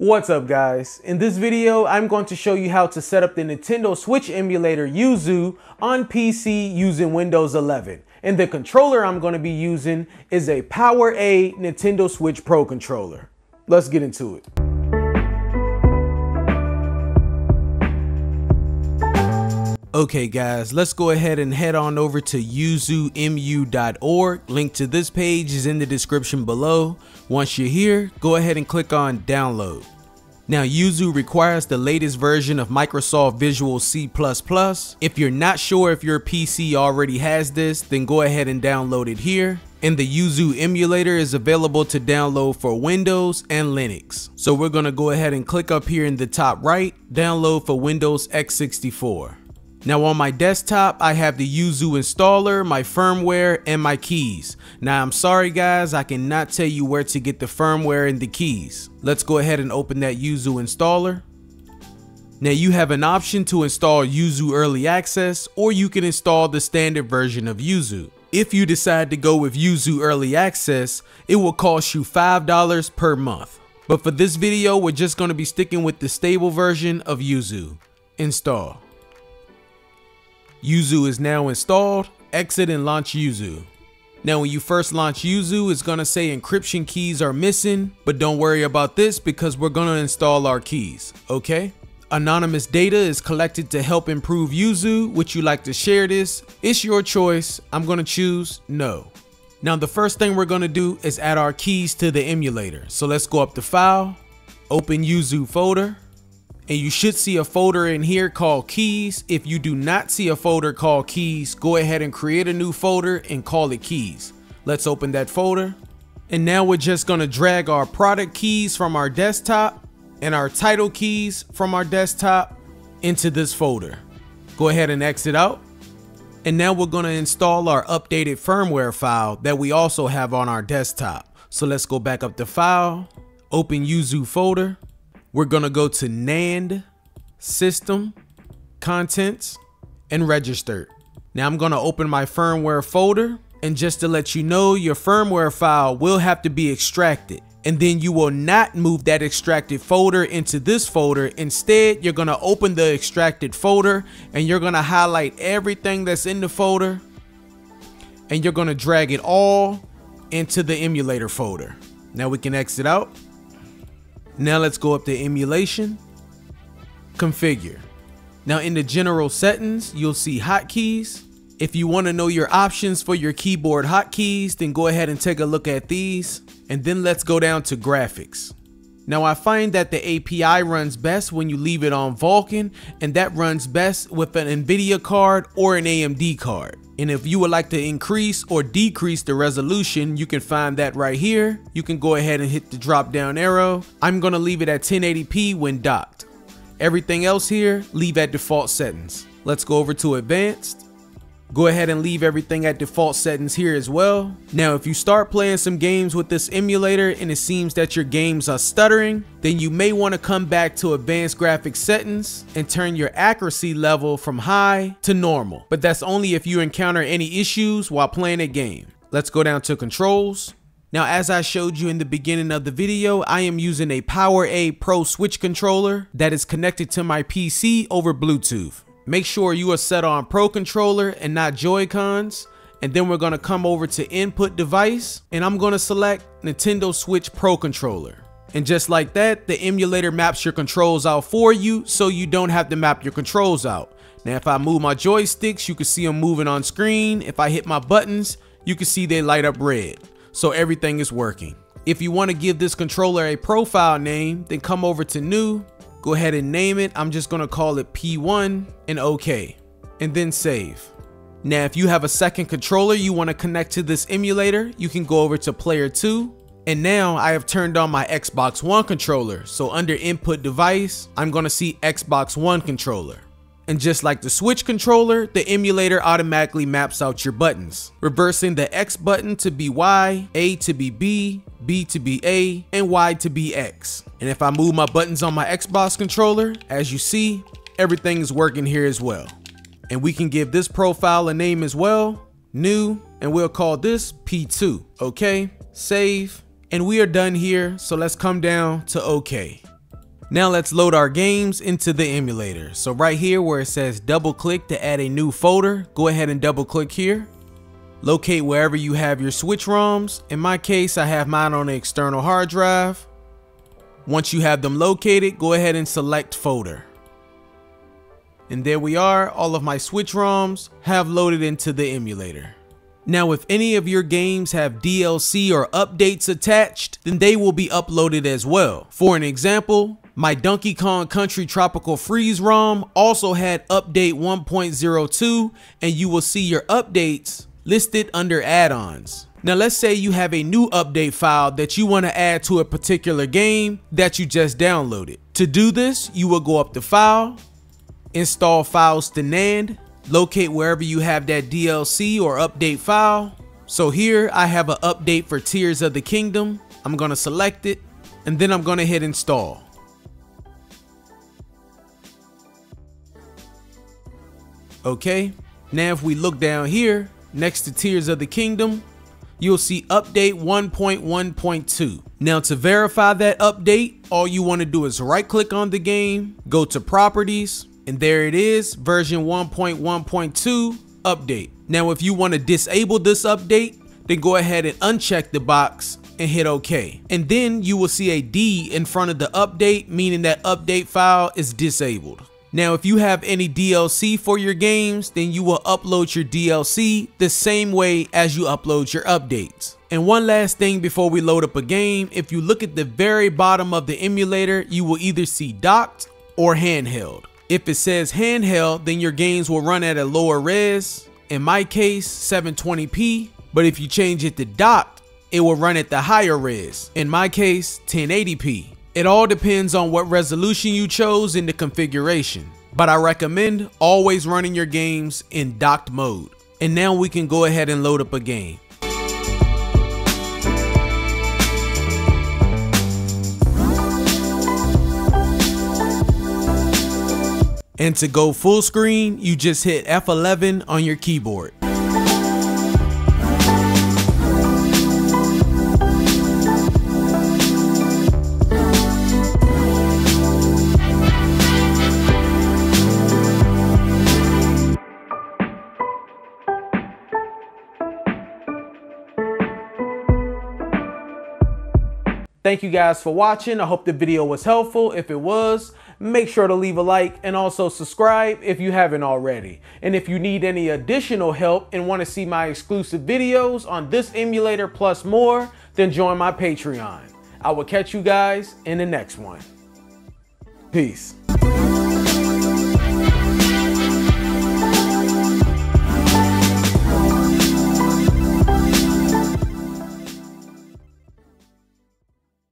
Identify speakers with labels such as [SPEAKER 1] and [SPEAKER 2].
[SPEAKER 1] What's up guys? In this video, I'm going to show you how to set up the Nintendo Switch emulator Yuzu on PC using Windows 11. And the controller I'm going to be using is a Power A Nintendo Switch Pro controller. Let's get into it. Okay guys, let's go ahead and head on over to yuzu-emu.org. Link to this page is in the description below. Once you're here, go ahead and click on download. Now Yuzu requires the latest version of Microsoft Visual C++. If you're not sure if your PC already has this, then go ahead and download it here. And the Yuzu emulator is available to download for Windows and Linux. So we're gonna go ahead and click up here in the top right, download for Windows x64. Now on my desktop, I have the Yuzu installer, my firmware, and my keys. Now I'm sorry guys, I cannot tell you where to get the firmware and the keys. Let's go ahead and open that Yuzu installer. Now you have an option to install Yuzu Early Access or you can install the standard version of Yuzu. If you decide to go with Yuzu Early Access, it will cost you $5 per month. But for this video, we're just going to be sticking with the stable version of Yuzu. Install. Yuzu is now installed. Exit and launch Yuzu. Now when you first launch Yuzu, it's going to say encryption keys are missing, but don't worry about this because we're going to install our keys, okay? Anonymous data is collected to help improve Yuzu. Would you like to share this? It's your choice. I'm going to choose no. Now the first thing we're going to do is add our keys to the emulator. So let's go up to File, open Yuzu folder, and you should see a folder in here called keys. If you do not see a folder called keys, go ahead and create a new folder and call it keys. Let's open that folder. And now we're just gonna drag our product keys from our desktop and our title keys from our desktop into this folder. Go ahead and exit out. And now we're gonna install our updated firmware file that we also have on our desktop. So let's go back up to file, open Yuzu folder, we're gonna go to NAND, System, Contents, and Registered. Now I'm gonna open my firmware folder and just to let you know, your firmware file will have to be extracted and then you will not move that extracted folder into this folder. Instead, you're gonna open the extracted folder and you're gonna highlight everything that's in the folder and you're gonna drag it all into the emulator folder. Now we can exit out now let's go up to emulation, configure. Now in the general settings, you'll see hotkeys. If you want to know your options for your keyboard hotkeys, then go ahead and take a look at these. And then let's go down to graphics. Now I find that the API runs best when you leave it on Vulkan and that runs best with an Nvidia card or an AMD card. And if you would like to increase or decrease the resolution, you can find that right here. You can go ahead and hit the drop down arrow. I'm gonna leave it at 1080p when docked. Everything else here, leave at default settings. Let's go over to advanced. Go ahead and leave everything at default settings here as well. Now, if you start playing some games with this emulator and it seems that your games are stuttering, then you may want to come back to advanced graphics settings and turn your accuracy level from high to normal. But that's only if you encounter any issues while playing a game. Let's go down to controls. Now, as I showed you in the beginning of the video, I am using a PowerA Pro Switch controller that is connected to my PC over Bluetooth. Make sure you are set on Pro Controller and not Joy-Cons. And then we're going to come over to Input Device and I'm going to select Nintendo Switch Pro Controller. And just like that, the emulator maps your controls out for you so you don't have to map your controls out. Now if I move my joysticks, you can see them moving on screen. If I hit my buttons, you can see they light up red. So everything is working. If you want to give this controller a profile name, then come over to New Go ahead and name it. I'm just going to call it P1 and OK. And then save. Now, if you have a second controller you want to connect to this emulator, you can go over to player 2. And now I have turned on my Xbox One controller. So under input device, I'm going to see Xbox One controller. And just like the Switch controller, the emulator automatically maps out your buttons, reversing the X button to be Y, A to be B, B to be A, and Y to be X. And if I move my buttons on my Xbox controller, as you see, everything is working here as well. And we can give this profile a name as well, new, and we'll call this P2, okay? Save, and we are done here, so let's come down to okay. Now let's load our games into the emulator. So right here where it says double click to add a new folder, go ahead and double click here. Locate wherever you have your switch ROMs. In my case, I have mine on an external hard drive. Once you have them located, go ahead and select folder. And there we are, all of my switch ROMs have loaded into the emulator. Now, if any of your games have DLC or updates attached, then they will be uploaded as well. For an example, my Donkey Kong Country Tropical Freeze ROM also had update 1.02 and you will see your updates listed under add-ons. Now let's say you have a new update file that you want to add to a particular game that you just downloaded. To do this, you will go up to File, Install Files to NAND, locate wherever you have that DLC or update file. So here I have an update for Tears of the Kingdom. I'm going to select it and then I'm going to hit install. Okay, now if we look down here next to Tears of the Kingdom, you'll see update 1.1.2. Now to verify that update, all you want to do is right click on the game, go to properties, and there it is, version 1.1.2 update. Now, if you want to disable this update, then go ahead and uncheck the box and hit OK. And then you will see a D in front of the update, meaning that update file is disabled. Now, if you have any DLC for your games, then you will upload your DLC the same way as you upload your updates. And one last thing before we load up a game, if you look at the very bottom of the emulator, you will either see docked or handheld. If it says handheld, then your games will run at a lower res, in my case 720p, but if you change it to docked, it will run at the higher res, in my case 1080p. It all depends on what resolution you chose in the configuration, but I recommend always running your games in docked mode. And now we can go ahead and load up a game. And to go full screen, you just hit F11 on your keyboard. Thank you guys for watching. I hope the video was helpful. If it was, make sure to leave a like and also subscribe if you haven't already. And if you need any additional help and want to see my exclusive videos on this emulator plus more, then join my Patreon. I will catch you guys in the next one. Peace.